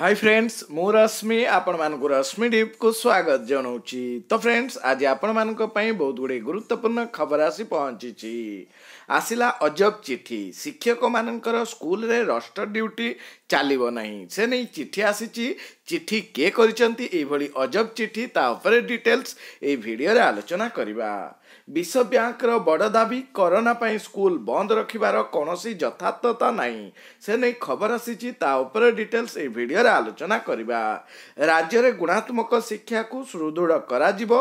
High friends ମୁଁ ରଶ୍ମି ଆପଣମାନଙ୍କୁ ରଶ୍ମି ଡିପ୍କୁ ସ୍ୱାଗତ ଜଣାଉଛି। ତ ଫ୍ରେଣ୍ଡସ୍ ଆଜି ଆପଣମାନଙ୍କ ପାଇଁ ବହୁତ ଗୁଡ଼ିଏ ଗୁରୁତ୍ୱପୂର୍ଣ୍ଣ ଖବର ଆସି ପହଞ୍ଚିଛି। ଆସିଲା ଅଜବ ଚିଠି। ଶିକ୍ଷକମାନଙ୍କର ସ୍କୁଲରେ ରଷ୍ଟର ଡ୍ୟୁଟି ଚାଲିବ ନାହିଁ। ସେ ନେଇ ଚିଠି ଆସିଛି ଚିଠି କିଏ କରିଛନ୍ତି? ଏଇଭଳି ଅଜବ ଚିଠି ତା ଉପରେ ଡିଟେଲ୍ସ ଏଇ ଭିଡ଼ିଓରେ ଆଲୋଚନା କରିବା। ବିଶ୍ୱ ବ୍ୟାଙ୍କର ବଡ଼ ଦାବି କରୋନା ପାଇଁ ସ୍କୁଲ ବନ୍ଦ ରଖିବାର କୌଣସି ଯଥାର୍ଥତା ନାହିଁ। ସେ ନେଇ ଖବର ଆସିଛି ତା ଉପରେ ଡିଟେଲ୍ସ ଏହି ଭିଡ଼ିଓରେ ଆଲୋଚନା କରିବା। ରାଜ୍ୟରେ ଗୁଣାତ୍ମକ ଶିକ୍ଷାକୁ ସୁଦୃଢ଼ କରାଯିବ।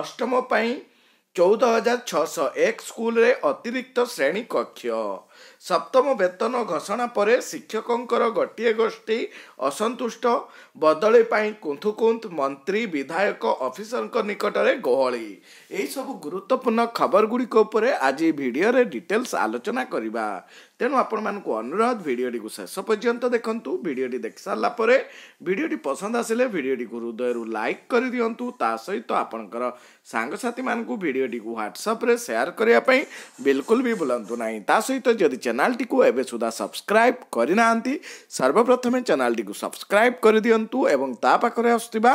ଅଷ୍ଟମ ପାଇଁ ଚଉଦ ହଜାର ଛଅଶହ ଏକ ସ୍କୁଲରେ ଅତିରିକ୍ତ ଶ୍ରେଣୀ କକ୍ଷ। ସପ୍ତମ ବେତନ ଘୋଷଣା ପରେ ଶିକ୍ଷକଙ୍କର ଗୋଟିଏ ଗୋଷ୍ଠୀ ଅସନ୍ତୁଷ୍ଟ ବଦଳି ପାଇଁ କୁନ୍ଥୁକୁନ୍ଥ ମନ୍ତ୍ରୀ ବିଧାୟକ ଅଫିସରଙ୍କ ନିକଟରେ ଗହଳି। ଏହିସବୁ ଗୁରୁତ୍ୱପୂର୍ଣ୍ଣ ଖବର ଗୁଡ଼ିକ ଉପରେ ଆଜି ଭିଡ଼ିଓରେ ଡିଟେଲ୍ସ ଆଲୋଚନା କରିବା। ତେଣୁ ଆପଣମାନଙ୍କୁ ଅନୁରୋଧ ଭିଡ଼ିଓଟିକୁ ଶେଷ ପର୍ଯ୍ୟନ୍ତ ଦେଖନ୍ତୁ ଭିଡ଼ିଓଟି ଦେଖି ସାରିଲା ପରେ ଭିଡ଼ିଓଟି ପସନ୍ଦ ଆସିଲେ ଭିଡ଼ିଓଟିକୁ ହୃଦୟରୁ ଲାଇକ୍ କରିଦିଅନ୍ତୁ। ତା ସହିତ ଆପଣଙ୍କର ସାଙ୍ଗସାଥିମାନଙ୍କୁ ଭିଡ଼ିଓଟିକୁ ହ୍ୱାଟ୍ସଆପ୍ରେ ସେୟାର କରିବା ପାଇଁ ବିଲକୁଲ ବି ଭୁଲନ୍ତୁ ନାହିଁ। ତା ସହିତ ଯଦି ଚ୍ୟାନେଲଟିକୁ ଏବେ ସୁଦ୍ଧା ସବସ୍କ୍ରାଇବ୍ କରିନାହାନ୍ତି ସର୍ବପ୍ରଥମେ ଚ୍ୟାନେଲଟିକୁ ସବସ୍କ୍ରାଇବ୍ କରିଦିଅନ୍ତୁ ଏବଂ ତା ପାଖରେ ଆସୁଥିବା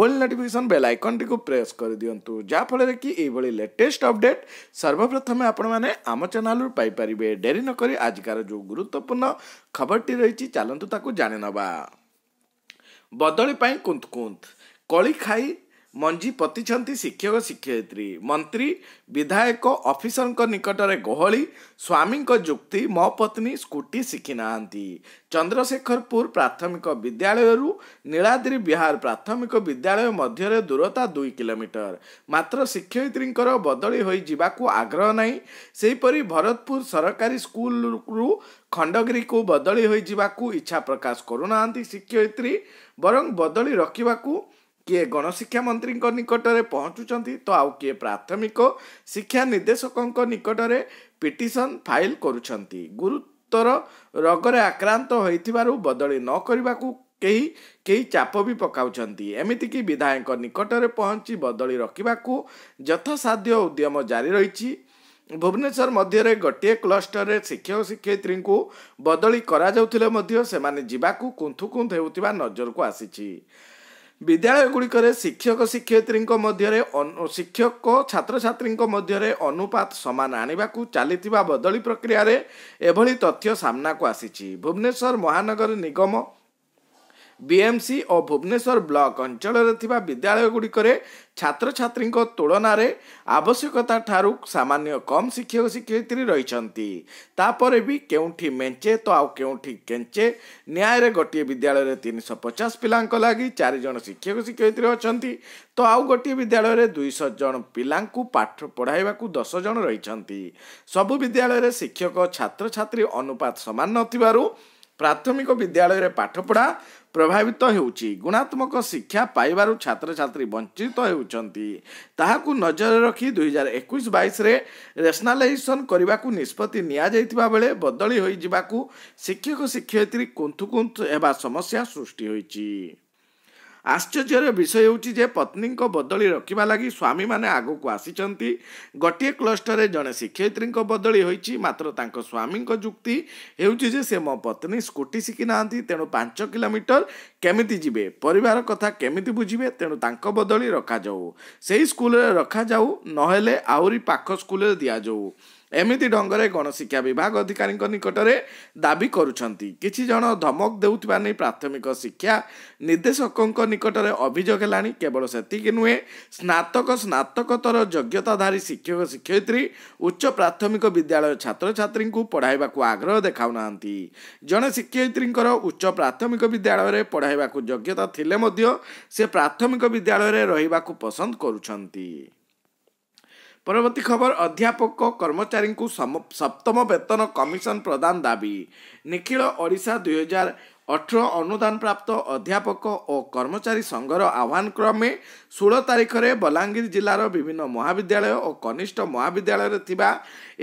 ଓଲ୍ ନୋଟିଫିକେସନ୍ ବେଲ୍ ଆଇକନ୍ଟିକୁ ପ୍ରେସ୍ କରିଦିଅନ୍ତୁ। ଯାହାଫଳରେ କି ଏଇଭଳି ଲେଟେଷ୍ଟ ଅପଡ଼େଟ୍ ସର୍ବପ୍ରଥମେ ଆପଣମାନେ ଆମ ଚ୍ୟାନେଲରୁ ପାଇପାରିବେ। ଡେରି ନକରି ଆଜିକାର ଯେଉଁ ଗୁରୁତ୍ୱପୂର୍ଣ୍ଣ ଖବରଟି ରହିଛି ଚାଲନ୍ତୁ ତାକୁ ଜାଣିନେବା। ବଦଳି ପାଇଁ କୁନ୍ତ କୁନ୍ତ କଳି ଖାଇ ମଞ୍ଜି ପୋତିଛନ୍ତି ଶିକ୍ଷକ ଶିକ୍ଷୟିତ୍ରୀ। ମନ୍ତ୍ରୀ ବିଧାୟକ ଅଫିସରଙ୍କ ନିକଟରେ ଗହଳି ସ୍ୱାମୀଙ୍କ ଯୁକ୍ତି ମୋ ପତ୍ନୀ ସ୍କୁଟି ଶିଖିନାହାନ୍ତି। ଚନ୍ଦ୍ରଶେଖରପୁର ପ୍ରାଥମିକ ବିଦ୍ୟାଳୟରୁ ନୀଳାଦ୍ରି ବିହାର ପ୍ରାଥମିକ ବିଦ୍ୟାଳୟ ମଧ୍ୟରେ ଦୂରତା ଦୁଇ କିଲୋମିଟର। ମାତ୍ର ଶିକ୍ଷୟିତ୍ରୀଙ୍କର ବଦଳି ହୋଇ ଯିବାକୁ ଆଗ୍ରହ ନାହିଁ। ସେହିପରି ଭରତପୁର ସରକାରୀ ସ୍କୁଲରୁ ଖଣ୍ଡଗିରିକୁ ବଦଳି ହୋଇଯିବାକୁ ଇଚ୍ଛା ପ୍ରକାଶ କରୁନାହାନ୍ତି ଶିକ୍ଷୟିତ୍ରୀ। ବରଂ ବଦଳି ରଖିବାକୁ କିଏ ଗଣଶିକ୍ଷା ମନ୍ତ୍ରୀଙ୍କ ନିକଟରେ ପହଞ୍ଚୁଛନ୍ତି ତ ଆଉ କିଏ ପ୍ରାଥମିକ ଶିକ୍ଷା ନିର୍ଦ୍ଦେଶକଙ୍କ ନିକଟରେ ପିଟିସନ୍ ଫାଇଲ୍ କରୁଛନ୍ତି। ଗୁରୁତର ରୋଗରେ ଆକ୍ରାନ୍ତ ହୋଇଥିବାରୁ ବଦଳି ନ କରିବାକୁ କେହି କେହି ଚାପ ବି ପକାଉଛନ୍ତି। ଏମିତିକି ବିଧାୟକ ନିକଟରେ ପହଞ୍ଚି ବଦଳି ରଖିବାକୁ ଯଥାସାଧ୍ୟ ଉଦ୍ୟମ ଜାରି ରହିଛି। ଭୁବନେଶ୍ୱର ମଧ୍ୟରେ ଗୋଟିଏ କ୍ଲଷ୍ଟରରେ ଶିକ୍ଷକ ଶିକ୍ଷୟିତ୍ରୀଙ୍କୁ ବଦଳି କରାଯାଉଥିଲେ ମଧ୍ୟ ସେମାନେ ଯିବାକୁ କୁନ୍ଥୁକୁନ୍ଥ ହେଉଥିବା ନଜରକୁ ଆସିଛି। ବିଦ୍ୟାଳୟଗୁଡ଼ିକରେ ଶିକ୍ଷକ ଶିକ୍ଷୟିତ୍ରୀଙ୍କ ମଧ୍ୟରେ ଶିକ୍ଷକ ଛାତ୍ରଛାତ୍ରୀଙ୍କ ମଧ୍ୟରେ ଅନୁପାତ ସମାନ ଆଣିବାକୁ ଚାଲିଥିବା ବଦଳି ପ୍ରକ୍ରିୟାରେ ଏଭଳି ତଥ୍ୟ ସାମ୍ନାକୁ ଆସିଛି। ଭୁବନେଶ୍ୱର ମହାନଗର ନିଗମ ବିଏମ୍ସି ଓ ଭୁବନେଶ୍ୱର ବ୍ଲକ ଅଞ୍ଚଳରେ ଥିବା ବିଦ୍ୟାଳୟଗୁଡ଼ିକରେ ଛାତ୍ରଛାତ୍ରୀଙ୍କ ତୁଳନାରେ ଆବଶ୍ୟକତା ଠାରୁ ସାମାନ୍ୟ କମ୍ ଶିକ୍ଷକ ଶିକ୍ଷୟିତ୍ରୀ ରହିଛନ୍ତି। ତାପରେ ବି କେଉଁଠି ମେଞ୍ଚେ ତ ଆଉ କେଉଁଠି କେଞ୍ଚେ ନ୍ୟାୟରେ ଗୋଟିଏ ବିଦ୍ୟାଳୟରେ ତିନିଶହ ପଚାଶ ପିଲାଙ୍କ ଲାଗି ଚାରିଜଣ ଶିକ୍ଷକ ଶିକ୍ଷୟିତ୍ରୀ ଅଛନ୍ତି ତ ଆଉ ଗୋଟିଏ ବିଦ୍ୟାଳୟରେ ଦୁଇଶହ ଜଣ ପିଲାଙ୍କୁ ପାଠ ପଢ଼ାଇବାକୁ ଦଶ ଜଣ ରହିଛନ୍ତି। ସବୁ ବିଦ୍ୟାଳୟରେ ଶିକ୍ଷକ ଛାତ୍ରଛାତ୍ରୀ ଅନୁପାତ ସମାନ ନଥିବାରୁ ପ୍ରାଥମିକ ବିଦ୍ୟାଳୟରେ ପାଠପଢ଼ା ପ୍ରଭାବିତ ହେଉଛି ଗୁଣାତ୍ମକ ଶିକ୍ଷା ପାଇବାରୁ ଛାତ୍ରଛାତ୍ରୀ ବଞ୍ଚିତ ହେଉଛନ୍ତି ତାହାକୁ ନଜରରେ ରଖି ଦୁଇହଜାର ଏକୋଇଶ ବାଇଶରେ ରେସନାଲାଇଜେସନ୍ କରିବାକୁ ନିଷ୍ପତ୍ତି ନିଆଯାଇଥିବା ବେଳେ ବଦଳି ହୋଇଯିବାକୁ ଶିକ୍ଷକ ଶିକ୍ଷୟିତ୍ରୀ କୁନ୍ଥୁ କୁନ୍ଥୁ ହେବା ସମସ୍ୟା ସୃଷ୍ଟି ହୋଇଛି ଆଶ୍ଚର୍ଯ୍ୟର ବିଷୟ ହେଉଛି ଯେ ପତ୍ନୀଙ୍କ ବଦଳି ରଖିବା ଲାଗି ସ୍ୱାମୀମାନେ ଆଗକୁ ଆସିଛନ୍ତି। ଗୋଟିଏ କ୍ଲଷ୍ଟରରେ ଜଣେ ଶିକ୍ଷୟିତ୍ରୀଙ୍କ ବଦଳି ହୋଇଛି ମାତ୍ର ତାଙ୍କ ସ୍ୱାମୀଙ୍କ ଯୁକ୍ତି ହେଉଛି ଯେ ସେ ମୋ ପତ୍ନୀ ସ୍କୁଟି ଶିଖିନାହାନ୍ତି ତେଣୁ ପାଞ୍ଚ କିଲୋମିଟର କେମିତି ଯିବେ ପରିବାର କଥା କେମିତି ବୁଝିବେ ତେଣୁ ତାଙ୍କ ବଦଳି ରଖାଯାଉ। ସେହି ସ୍କୁଲରେ ରଖାଯାଉ ନହେଲେ ଆହୁରି ପାଖ ସ୍କୁଲରେ ଦିଆଯାଉ। ଏମିତି ଢଙ୍ଗରେ ଗଣଶିକ୍ଷା ବିଭାଗ ଅଧିକାରୀଙ୍କ ନିକଟରେ ଦାବି କରୁଛନ୍ତି। କିଛି ଜଣ ଧମକ ଦେଉଥିବା ନେଇ ପ୍ରାଥମିକ ଶିକ୍ଷା ନିର୍ଦ୍ଦେଶକଙ୍କ ନିକଟରେ ଅଭିଯୋଗ ହେଲାଣି। କେବଳ ସେତିକି ନୁହେଁ ସ୍ନାତକ ସ୍ନାତକୋତ୍ତର ଯୋଗ୍ୟତାଧାରୀ ଶିକ୍ଷକ ଶିକ୍ଷୟିତ୍ରୀ ଉଚ୍ଚ ପ୍ରାଥମିକ ବିଦ୍ୟାଳୟ ଛାତ୍ରଛାତ୍ରୀଙ୍କୁ ପଢ଼ାଇବାକୁ ଆଗ୍ରହ ଦେଖାଉନାହାନ୍ତି। ଜଣେ ଶିକ୍ଷୟିତ୍ରୀଙ୍କର ଉଚ୍ଚ ପ୍ରାଥମିକ ବିଦ୍ୟାଳୟରେ ପଢ଼ାଇବାକୁ ଯୋଗ୍ୟତା ଥିଲେ ମଧ୍ୟ ସେ ପ୍ରାଥମିକ ବିଦ୍ୟାଳୟରେ ରହିବାକୁ ପସନ୍ଦ କରୁଛନ୍ତି। ପରବର୍ତ୍ତୀ ଖବର ଅଧ୍ୟାପକ କର୍ମଚାରୀଙ୍କୁ ସପ୍ତମ ବେତନ କମିଶନ ପ୍ରଦାନ ଦାବି। ନିଖିଳ ଓଡ଼ିଶା ଦୁଇହଜାର ଅଠର ଅନୁଦାନ ପ୍ରାପ୍ତ ଅଧ୍ୟାପକ ଓ କର୍ମଚାରୀ ସଂଘର ଆହ୍ୱାନ କ୍ରମେ ଷୋହଳ ତାରିଖରେ ବଲାଙ୍ଗୀର ଜିଲ୍ଲାର ବିଭିନ୍ନ ମହାବିଦ୍ୟାଳୟ ଓ କନିଷ୍ଠ ମହାବିଦ୍ୟାଳୟରେ ଥିବା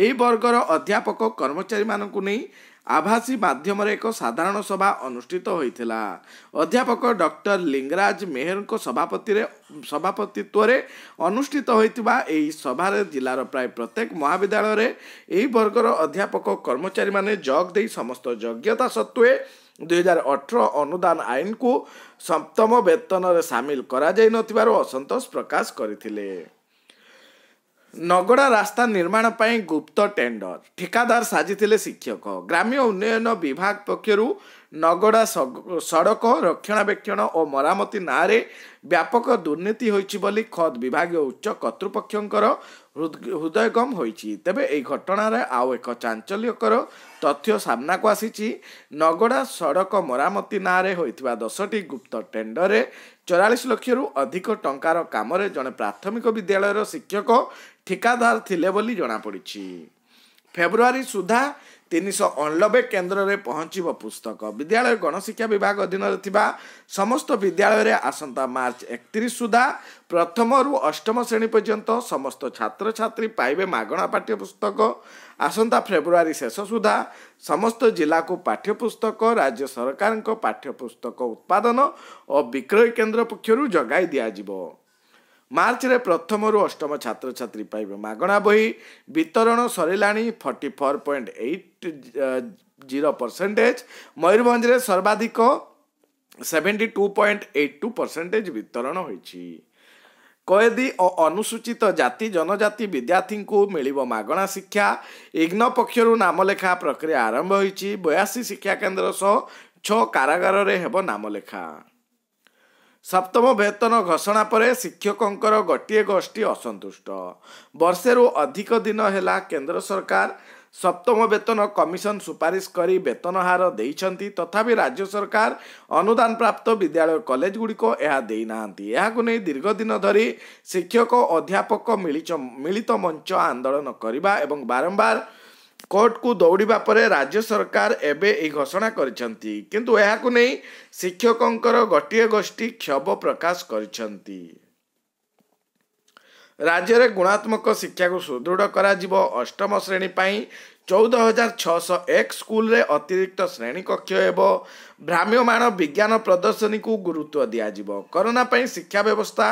ଏହି ବର୍ଗର ଅଧ୍ୟାପକ କର୍ମଚାରୀମାନଙ୍କୁ ନେଇ ଆଭାସୀ ମାଧ୍ୟମରେ ଏକ ସାଧାରଣ ସଭା ଅନୁଷ୍ଠିତ ହୋଇଥିଲା। ଅଧ୍ୟାପକ ଡକ୍ଟର ଲିଙ୍ଗରାଜ ମେହେରଙ୍କ ସଭାପତିରେ ସଭାପତିତ୍ୱରେ ଅନୁଷ୍ଠିତ ହୋଇଥିବା ଏହି ସଭାରେ ଜିଲ୍ଲାର ପ୍ରାୟ ପ୍ରତ୍ୟେକ ମହାବିଦ୍ୟାଳୟରେ ଏହି ବର୍ଗର ଅଧ୍ୟାପକ କର୍ମଚାରୀମାନେ ଯୋଗ ଦେଇ ସମସ୍ତ ଯୋଗ୍ୟତା ସତ୍ତ୍ୱେ ଦୁଇହଜାର ଅଠର ଅନୁଦାନ ଆଇନକୁ ସପ୍ତମ ବେତନରେ ସାମିଲ କରାଯାଇନଥିବାରୁ ଅସନ୍ତୋଷ ପ୍ରକାଶ କରିଥିଲେ। ନଗଡ଼ା ରାସ୍ତା ନିର୍ମାଣ ପାଇଁ ଗୁପ୍ତ ଟେଣ୍ଡର। ଠିକାଦାର ସାଜିଥିଲେ ଶିକ୍ଷକ। ଗ୍ରାମ୍ୟ ଉନ୍ନୟନ ବିଭାଗ ପକ୍ଷରୁ ନଗଡ଼ା ସଡ଼କ ରକ୍ଷଣାବେକ୍ଷଣ ଓ ମରାମତି ନାଁରେ ବ୍ୟାପକ ଦୁର୍ନୀତି ହୋଇଛି ବୋଲି ଖୋଦ୍ ବିଭାଗୀୟ ଉଚ୍ଚ କର୍ତ୍ତୃପକ୍ଷଙ୍କର ହୃଦୟଗମ ହୋଇଛି। ତେବେ ଏହି ଘଟଣାରେ ଆଉ ଏକ ଚାଞ୍ଚଲ୍ୟକର ତଥ୍ୟ ସାମ୍ନାକୁ ଆସିଛି। ନଗଡ଼ା ସଡ଼କ ମରାମତି ନାଁରେ ହୋଇଥିବା ଦଶଟି ଗୁପ୍ତ ଟେଣ୍ଡରରେ ଚଉରାଳିଶ ଲକ୍ଷରୁ ଅଧିକ ଟଙ୍କାର କାମରେ ଜଣେ ପ୍ରାଥମିକ ବିଦ୍ୟାଳୟର ଶିକ୍ଷକ ଠିକାଦାର ଥିଲେ ବୋଲି ଜଣାପଡ଼ିଛି। ଫେବୃଆରୀ ସୁଦ୍ଧା ତିନିଶହ ଅଣଲବେ କେନ୍ଦ୍ରରେ ପହଞ୍ଚିବ ପୁସ୍ତକ। ବିଦ୍ୟାଳୟ ଗଣଶିକ୍ଷା ବିଭାଗ ଅଧୀନରେ ଥିବା ସମସ୍ତ ବିଦ୍ୟାଳୟରେ ଆସନ୍ତା ମାର୍ଚ୍ଚ ଏକତିରିଶ ସୁଦ୍ଧା ପ୍ରଥମରୁ ଅଷ୍ଟମ ଶ୍ରେଣୀ ପର୍ଯ୍ୟନ୍ତ ସମସ୍ତ ଛାତ୍ରଛାତ୍ରୀ ପାଇବେ ମାଗଣା ପାଠ୍ୟପୁସ୍ତକ। ଆସନ୍ତା ଫେବୃଆରୀ ଶେଷ ସୁଦ୍ଧା ସମସ୍ତ ଜିଲ୍ଲାକୁ ପାଠ୍ୟପୁସ୍ତକ ରାଜ୍ୟ ସରକାରଙ୍କ ପାଠ୍ୟପୁସ୍ତକ ଉତ୍ପାଦନ ଓ ବିକ୍ରୟ କେନ୍ଦ୍ର ପକ୍ଷରୁ ଯୋଗାଇ ଦିଆଯିବ। ମାର୍ଚ୍ଚରେ ପ୍ରଥମରୁ ଅଷ୍ଟମ ଛାତ୍ରଛାତ୍ରୀ ପାଇବେ। ମାଗଣା ବହି ବିତରଣ ସରିଲାଣି forty four point eight zero percentage ମୟୂରଭଞ୍ଜରେ ସର୍ବାଧିକ seventy two point eight two percentage ବିତରଣ ହୋଇଛି। କଏଦୀ ଓ ଅନୁସୂଚିତ ଜାତି ଜନଜାତି ବିଦ୍ୟାର୍ଥୀଙ୍କୁ ମିଳିବ ମାଗଣା ଶିକ୍ଷା। ଇଗ୍ନ ପକ୍ଷରୁ ନାମଲେଖା ପ୍ରକ୍ରିୟା ଆରମ୍ଭ ହୋଇଛି। ବୟାଶୀ ଶିକ୍ଷା କେନ୍ଦ୍ର ସହ ଛଅ କାରାଗାରରେ ହେବ ନାମଲେଖା। ସପ୍ତମ ବେତନ ଘୋଷଣା ପରେ ଶିକ୍ଷକଙ୍କର ଗୋଟିଏ ଗୋଷ୍ଠୀ ଅସନ୍ତୁଷ୍ଟ। ବର୍ଷେରୁ ଅଧିକ ଦିନ ହେଲା କେନ୍ଦ୍ର ସରକାର ସପ୍ତମ ବେତନ କମିଶନ ସୁପାରିଶ କରି ବେତନ ହାର ଦେଇଛନ୍ତି। ତଥାପି ରାଜ୍ୟ ସରକାର ଅନୁଦାନ ପ୍ରାପ୍ତ ବିଦ୍ୟାଳୟ କଲେଜ ଗୁଡ଼ିକ ଏହା ଦେଇନାହାନ୍ତି। ଏହାକୁ ନେଇ ଦୀର୍ଘ ଦିନ ଧରି ଶିକ୍ଷକ ଅଧ୍ୟାପକ ମିଳିତ ମଞ୍ଚ ଆନ୍ଦୋଳନ କରିବା ଏବଂ ବାରମ୍ବାର କୋର୍ଟକୁ ଦୌଡ଼ିବା ପରେ ରାଜ୍ୟ ସରକାର ଏବେ ଏହି ଘୋଷଣା କରିଛନ୍ତି। କିନ୍ତୁ ଏହାକୁ ନେଇ ଶିକ୍ଷକଙ୍କର ଗୋଟିଏ ଗୋଷ୍ଠୀ କ୍ଷୋଭ ପ୍ରକାଶ କରିଛନ୍ତି। ରାଜ୍ୟରେ ଗୁଣାତ୍ମକ ଶିକ୍ଷାକୁ ସୁଦୃଢ଼ କରାଯିବ ଅଷ୍ଟମ ଶ୍ରେଣୀ ପାଇଁ ଚଉଦ ହଜାର ଛଅଶହ ଏକ ସ୍କୁଲରେ ଅତିରିକ୍ତ ଶ୍ରେଣୀ କକ୍ଷ ହେବ। ଭ୍ରାମ୍ୟମାଣ ବିଜ୍ଞାନ ପ୍ରଦର୍ଶନୀକୁ ଗୁରୁତ୍ୱ ଦିଆଯିବ। କରୋନା ପାଇଁ ଶିକ୍ଷା ବ୍ୟବସ୍ଥା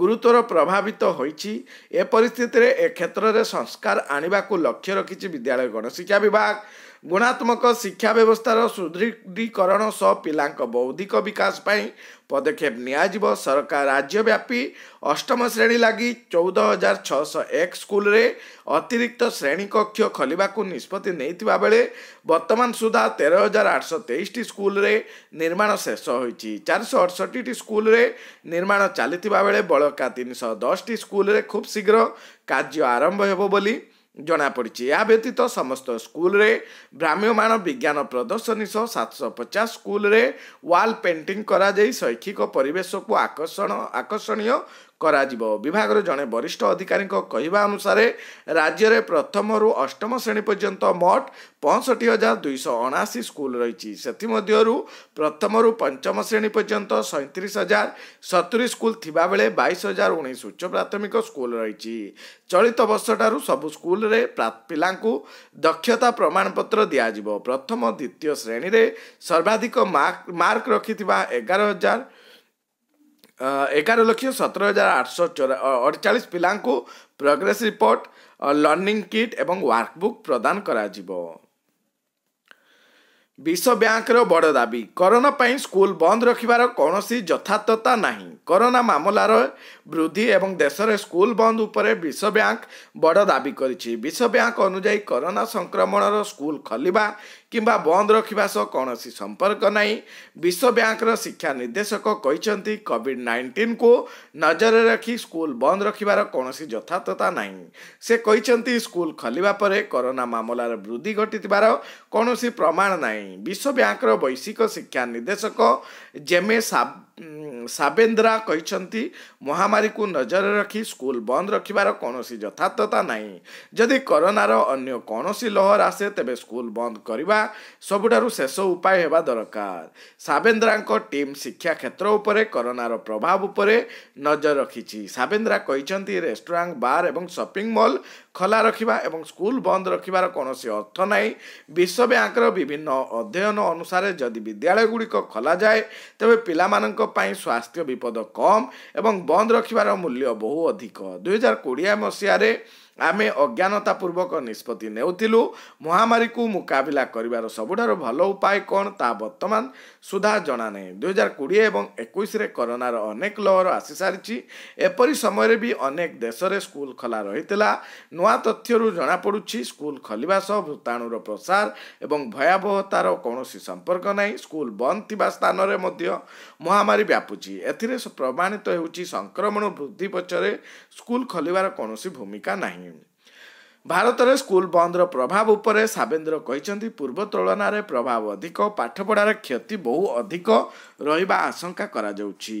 ଗୁରୁତର ପ୍ରଭାବିତ ହୋଇଛି। ଏ ପରିସ୍ଥିତିରେ ଏ କ୍ଷେତ୍ରରେ ସଂସ୍କାର ଆଣିବାକୁ ଲକ୍ଷ୍ୟ ରଖିଛି ବିଦ୍ୟାଳୟ ଗଣଶିକ୍ଷା ବିଭାଗ। ଗୁଣାତ୍ମକ ଶିକ୍ଷା ବ୍ୟବସ୍ଥାର ସୁଦୃଢ଼ୀକରଣ ସହ ପିଲାଙ୍କ ବୌଦ୍ଧିକ ବିକାଶ ପାଇଁ ପଦକ୍ଷେପ ନିଆଯିବ। ସରକାର ରାଜ୍ୟବ୍ୟାପୀ ଅଷ୍ଟମ ଶ୍ରେଣୀ ଲାଗି ଚଉଦ ହଜାର ଛଅଶହ ଏକ ସ୍କୁଲରେ ଅତିରିକ୍ତ ଶ୍ରେଣୀ କକ୍ଷ ଖୋଲିବାକୁ ନିଷ୍ପତ୍ତି ନେଇଥିବା ବେଳେ ବର୍ତ୍ତମାନ ସୁଦ୍ଧା ତେର ହଜାର ଆଠଶହ ତେଇଶଟି ସ୍କୁଲରେ ନିର୍ମାଣ ଶେଷ ହୋଇଛି। ଚାରିଶହ ଅଠଷଠିଟି ସ୍କୁଲରେ ନିର୍ମାଣ ଚାଲିଥିବା ବେଳେ ବଳକା ତିନିଶହ ଦଶଟି ସ୍କୁଲରେ ଖୁବ୍ ଶୀଘ୍ର କାର୍ଯ୍ୟ ଆରମ୍ଭ ହେବ ବୋଲି ଜଣାପଡ଼ିଛି। ଏହା ବ୍ୟତୀତ ସମସ୍ତ ସ୍କୁଲରେ ଭ୍ରାମ୍ୟମାଣ ବିଜ୍ଞାନ ପ୍ରଦର୍ଶନୀ ସହ ସାତଶହ ପଚାଶ ସ୍କୁଲରେ ୱାଲ୍ ପେଣ୍ଟିଂ କରାଯାଇ ଶୈକ୍ଷିକ ପରିବେଶକୁ ଆକର୍ଷଣ ଆକର୍ଷଣୀୟ କରାଯିବ। ବିଭାଗର ଜଣେ ବରିଷ୍ଠ ଅଧିକାରୀଙ୍କ କହିବା ଅନୁସାରେ ରାଜ୍ୟରେ ପ୍ରଥମରୁ ଅଷ୍ଟମ ଶ୍ରେଣୀ ପର୍ଯ୍ୟନ୍ତ ମୋଟ ପଞ୍ଚଷଠି ହଜାର ଦୁଇଶହ ଅଣାଅଶୀ ସ୍କୁଲ ରହିଛି। ସେଥିମଧ୍ୟରୁ ପ୍ରଥମରୁ ପଞ୍ଚମ ଶ୍ରେଣୀ ପର୍ଯ୍ୟନ୍ତ ସଇଁତିରିଶ ହଜାର ସତୁରି ସ୍କୁଲ ଥିବାବେଳେ ବାଇଶ ହଜାର ଉଣେଇଶ ଉଚ୍ଚ ପ୍ରାଥମିକ ସ୍କୁଲ ରହିଛି। ଚଳିତ ବର୍ଷଠାରୁ ସବୁ ସ୍କୁଲରେ ପିଲାଙ୍କୁ ଦକ୍ଷତା ପ୍ରମାଣପତ୍ର ଦିଆଯିବ। ପ୍ରଥମ ଦ୍ୱିତୀୟ ଶ୍ରେଣୀରେ ସର୍ବାଧିକ ମାର୍କ ରଖିଥିବା ଏଗାର ହଜାର ଏଗାର ଲକ୍ଷ ସତର ହଜାର ଆଠଶହ ଅଡ଼ଚାଳିଶ ପିଲାଙ୍କୁ ପ୍ରୋଗ୍ରେସ୍ ରିପୋର୍ଟ ଲର୍ଣ୍ଣିଂ କିଟ୍ ଏବଂ ୱାର୍କବୁକ୍ ପ୍ରଦାନ କରାଯିବ। ବିଶ୍ୱ ବ୍ୟାଙ୍କର ବଡ଼ ଦାବି କରୋନା ପାଇଁ ସ୍କୁଲ ବନ୍ଦ ରଖିବାର କୌଣସି ଯଥାର୍ଥତା ନାହିଁ। କରୋନା ମାମଲାର ବୃଦ୍ଧି ଏବଂ ଦେଶରେ ସ୍କୁଲ ବନ୍ଦ ଉପରେ ବିଶ୍ୱ ବ୍ୟାଙ୍କ ବଡ଼ ଦାବି କରିଛି। ବିଶ୍ୱ ବ୍ୟାଙ୍କ ଅନୁଯାୟୀ କରୋନା ସଂକ୍ରମଣର ସ୍କୁଲ ଖୋଲିବା କିମ୍ବା ବନ୍ଦ ରଖିବା ସହ କୌଣସି ସମ୍ପର୍କ ନାହିଁ। ବିଶ୍ୱ ବ୍ୟାଙ୍କର ଶିକ୍ଷା ନିର୍ଦ୍ଦେଶକ କହିଛନ୍ତି କୋଭିଡ୍ ନାଇଣ୍ଟିନ୍କୁ ନଜରରେ ରଖି ସ୍କୁଲ ବନ୍ଦ ରଖିବାର କୌଣସି ଯଥାର୍ଥତା ନାହିଁ। ସେ କହିଛନ୍ତି ସ୍କୁଲ ଖୋଲିବା ପରେ କରୋନା ମାମଲାର ବୃଦ୍ଧି ଘଟିଥିବାର କୌଣସି ପ୍ରମାଣ ନାହିଁ। ବିଶ୍ୱ ବ୍ୟାଙ୍କର ବୈଶ୍ୱିକ ଶିକ୍ଷା ନିର୍ଦ୍ଦେଶକ ଜେମେ ସାବେନ୍ଦ୍ରା କହିଛନ୍ତି ମହାମାରୀକୁ ନଜରରେ ରଖି ସ୍କୁଲ ବନ୍ଦ ରଖିବାର କୌଣସି ଯଥାର୍ଥତା ନାହିଁ। ଯଦି କରୋନାର ଅନ୍ୟ କୌଣସି ଲହର ଆସେ ତେବେ ସ୍କୁଲ ବନ୍ଦ କରିବା ସବୁଠାରୁ ଶେଷ ଉପାୟ ହେବା ଦରକାର। ସାବେନ୍ଦ୍ରାଙ୍କ ଟିମ୍ ଶିକ୍ଷା କ୍ଷେତ୍ର ଉପରେ କରୋନାର ପ୍ରଭାବ ଉପରେ ନଜର ରଖିଛି। ସାବେନ୍ଦ୍ରା କହିଛନ୍ତି ରେଷ୍ଟୁରାଣ୍ଟ ବାର୍ ଏବଂ ସପିଂ ମଲ୍ ଖୋଲା ରଖିବା ଏବଂ ସ୍କୁଲ ବନ୍ଦ ରଖିବାର କୌଣସି ଅର୍ଥ ନାହିଁ। ବିଶ୍ୱ ବ୍ୟାଙ୍କର ବିଭିନ୍ନ ଅଧ୍ୟୟନ ଅନୁସାରେ ଯଦି ବିଦ୍ୟାଳୟ ଗୁଡ଼ିକ ଖୋଲାଯାଏ ତେବେ ପିଲାମାନଙ୍କ ପାଇଁ ସ୍ୱାସ୍ଥ୍ୟ ବିପଦ କମ୍ ଏବଂ ବନ୍ଦ ରଖିବାର ମୂଲ୍ୟ ବହୁ ଅଧିକ। ଦୁଇହଜାର କୋଡ଼ିଏ ମସିହାରେ ଆମେ ଅଜ୍ଞାନତାପୂର୍ବକ ନିଷ୍ପତ୍ତି ନେଉଥିଲୁ ମହାମାରୀକୁ ମୁକାବିଲା କରିବାର ସବୁଠାରୁ ଭଲ ଉପାୟ କ'ଣ ତାହା ବର୍ତ୍ତମାନ ସୁଦ୍ଧା ଜଣା ନାହିଁ। ଦୁଇହଜାର କୋଡ଼ିଏ ଏବଂ ଏକୋଇଶରେ କରୋନାର ଅନେକ ଲହର ଆସିସାରିଛି। ଏପରି ସମୟରେ ବି ଅନେକ ଦେଶରେ ସ୍କୁଲ ଖୋଲା ରହିଥିଲା। ନୂଆ ତଥ୍ୟରୁ ଜଣାପଡ଼ୁଛି ସ୍କୁଲ ଖୋଲିବା ସହ ଭୂତାଣୁର ପ୍ରସାର ଏବଂ ଭୟାବହତାର କୌଣସି ସମ୍ପର୍କ ନାହିଁ। ସ୍କୁଲ ବନ୍ଦ ଥିବା ସ୍ଥାନରେ ମଧ୍ୟ ମହାମାରୀ ବ୍ୟାପୁଛି। ଏଥିରେ ପ୍ରମାଣିତ ହେଉଛି ସଂକ୍ରମଣ ବୃଦ୍ଧି ପଛରେ ସ୍କୁଲ ଖୋଲିବାର କୌଣସି ଭୂମିକା ନାହିଁ। ଭାରତରେ ସ୍କୁଲ ବନ୍ଦର ପ୍ରଭାବ ଉପରେ ସାବେନ୍ଦ୍ର କହିଛନ୍ତି ପୂର୍ବ ତୁଳନାରେ ପ୍ରଭାବ ଅଧିକ ପାଠପଢ଼ାର କ୍ଷତି ବହୁ ଅଧିକ ରହିବା ଆଶଙ୍କା କରାଯାଉଛି।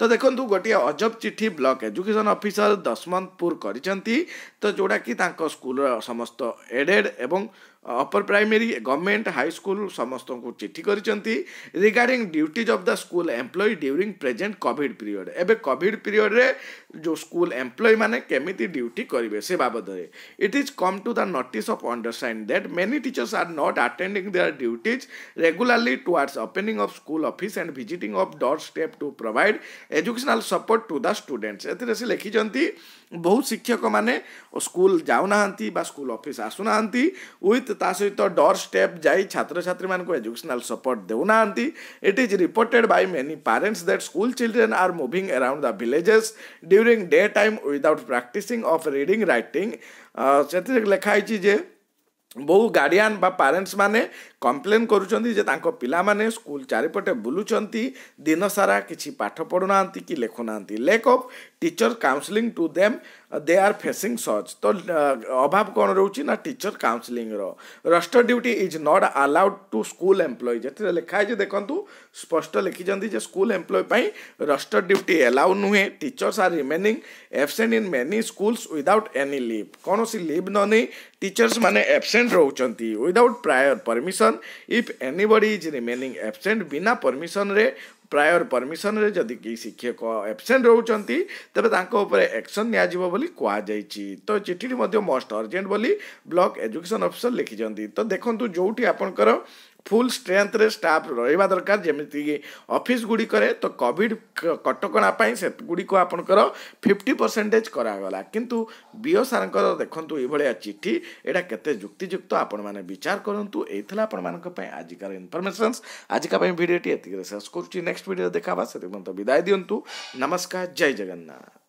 ତ ଦେଖନ୍ତୁ ଗୋଟିଏ ଅଜବ ଚିଠି ବ୍ଲକ ଏଜୁକେସନ୍ ଅଫିସର ଦଶମନ୍ତପୁର କରିଛନ୍ତି। ତ ଯେଉଁଟାକି ତାଙ୍କ ସ୍କୁଲର ସମସ୍ତ ଏଡେଡ୍ ଏବଂ ଅପର ପ୍ରାଇମେରୀ ଗଭର୍ଣ୍ଣମେଣ୍ଟ ହାଇସ୍କୁଲ ସମସ୍ତଙ୍କୁ ଚିଠି କରିଛନ୍ତି। Regarding duties of the school employee during present covid period. ଏବେ କୋଭିଡ଼ ପିରିୟଡ଼ରେ ଯେଉଁ ସ୍କୁଲ ଏମ୍ପ୍ଲୟି ମାନେ କେମିତି ଡ୍ୟୁଟି କରିବେ ସେ ବାବଦରେ। It is come to the notice of understand that many teachers are not attending their duties regularly towards opening of school office and visiting of door step to provide educational support to the students ଏଥିରେ ସେ ଲେଖିଛନ୍ତି ବହୁତ ଶିକ୍ଷକମାନେ school ଯାଉନାହାନ୍ତି ବା school office ଆସୁନାହାନ୍ତି with ତା ସହିତ ଡୋର୍ ଷ୍ଟେପ୍ ଯାଇ ଛାତ୍ରଛାତ୍ରୀମାନଙ୍କୁ ଏଜୁକେସନାଲ ସପୋର୍ଟ ଦେଉନାହାନ୍ତି। It is reported by many parents that school children are moving around the villages during day time without practising of reading writing ସେଥିରେ ଲେଖା ହେଇଛି ଯେ ବହୁ ଗାର୍ଡ଼ିଆନ୍ ବା ପ୍ୟାରେଣ୍ଟସ୍ ମାନେ କମ୍ପ୍ଲେନ୍ କରୁଛନ୍ତି ଯେ ତାଙ୍କ ପିଲାମାନେ ସ୍କୁଲ ଚାରିପଟେ ବୁଲୁଛନ୍ତି ଦିନସାରା କିଛି ପାଠ ପଢ଼ୁନାହାନ୍ତି କି ଲେଖୁନାହାନ୍ତି lack of teacher counselling to them they are facing such ତ ଅଭାବ କ'ଣ ରହୁଛି ନା teacher କାଉନସିଲିଂର roster duty is not allowed to school employee ଯେଥିରେ ଲେଖା ହେଇଛି ଦେଖନ୍ତୁ ସ୍ପଷ୍ଟ ଲେଖିଛନ୍ତି ଯେ ସ୍କୁଲ ଏମ୍ପ୍ଲୟି ପାଇଁ ରଷ୍ଟର ଡ୍ୟୁଟି ଏଲାଉ ନୁହେଁ। Teachers are remaining absent in many schools without any leave କୌଣସି ଲିଭ୍ ନ ନେଇ ଟିଚର୍ସ ମାନେ ଏବସେଣ୍ଟ ରହୁଛନ୍ତି without prior permission permission if anybody is remaining absent ବିନା ପରମିଶନରେ ପ୍ରାୟର ପରମିଶନରେ ଯଦି କେହି ଶିକ୍ଷକ ଆବସେଣ୍ଟ ରହୁଛନ୍ତି ତେବେ ତାଙ୍କ ଉପରେ ଆକ୍ସନ୍ ନିଆଯିବ ବୋଲି କୁହାଯାଇଛି ତ ଚିଠିଟି ମଧ୍ୟ ମଷ୍ଟ ଅର୍ଜେଣ୍ଟ ବୋଲି ବ୍ଲକ ଏଜୁକେସନ୍ ଅଫିସର ଲେଖିଛନ୍ତି ତ ଦେଖନ୍ତୁ ଯେଉଁଠି ଆପଣଙ୍କର ଫୁଲ୍ ଷ୍ଟ୍ରେନ୍ଥରେ ଷ୍ଟାଫ୍ ରହିବା ଦରକାର। ଯେମିତିକି ଅଫିସ୍ ଗୁଡ଼ିକରେ ତ କୋଭିଡ଼ କଟକଣା ପାଇଁ ସେଗୁଡ଼ିକୁ ଆପଣଙ୍କର ଫିଫ୍ଟି ପରସେଣ୍ଟେଜ୍ କରାଗଲା। କିନ୍ତୁ ବିଓ ସାର୍ଙ୍କର ଦେଖନ୍ତୁ ଏଇଭଳିଆ ଚିଠି ଏଇଟା କେତେ ଯୁକ୍ତିଯୁକ୍ତ ଆପଣମାନେ ବିଚାର କରନ୍ତୁ। ଏଇଥିଲା ଆପଣମାନଙ୍କ ପାଇଁ ଆଜିକାର ଇନଫର୍ମେସନ୍ସ ଆଜିକା ପାଇଁ ଭିଡ଼ିଓଟି ଏତିକିରେ ଶେଷ କରୁଛି। ନେକ୍ସଟ ଭିଡ଼ିଓ ଦେଖାବା ସେଥିପାଇଁ ବିଦାୟ ଦିଅନ୍ତୁ। ନମସ୍କାର ଜୟ ଜଗନ୍ନାଥ।